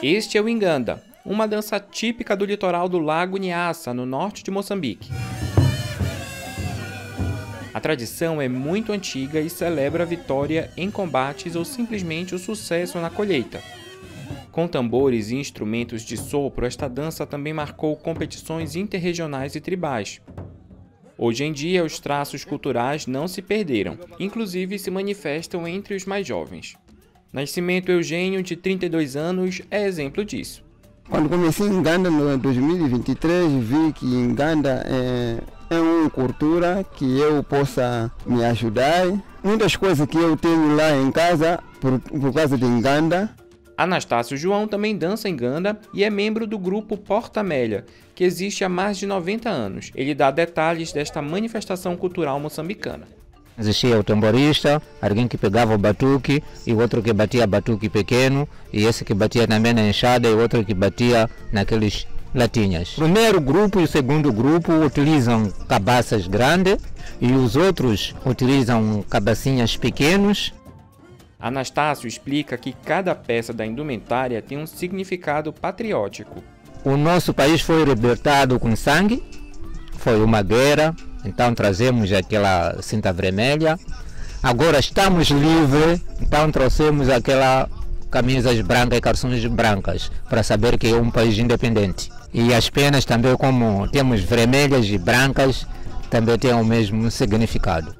Este é o Inganda, uma dança típica do litoral do Lago Nyassa, no norte de Moçambique. A tradição é muito antiga e celebra a vitória em combates ou simplesmente o sucesso na colheita. Com tambores e instrumentos de sopro, esta dança também marcou competições interregionais e tribais. Hoje em dia, os traços culturais não se perderam, inclusive se manifestam entre os mais jovens. Nascimento Eugênio, de 32 anos, é exemplo disso. Quando comecei em Ganda no 2023, vi que em Ganda é, é uma cultura que eu possa me ajudar. Muitas coisas que eu tenho lá em casa, por, por causa de Nganda. Anastácio João também dança em Ganda e é membro do grupo Porta Amélia, que existe há mais de 90 anos. Ele dá detalhes desta manifestação cultural moçambicana. Existia o tamborista, alguém que pegava o batuque e outro que batia batuque pequeno, e esse que batia também na enxada e outro que batia naqueles latinhas. O primeiro grupo e o segundo grupo utilizam cabaças grandes e os outros utilizam cabacinhas pequenos. Anastácio explica que cada peça da indumentária tem um significado patriótico. O nosso país foi libertado com sangue, foi uma guerra, então trazemos aquela cinta vermelha. Agora estamos livres, então trouxemos aquela camisas brancas e calções brancas para saber que é um país independente. E as penas também, como temos vermelhas e brancas, também têm o mesmo significado.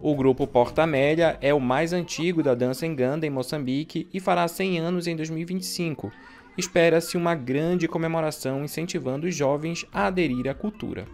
O grupo Porta Amélia é o mais antigo da dança enganda em Moçambique e fará 100 anos em 2025. Espera-se uma grande comemoração incentivando os jovens a aderir à cultura.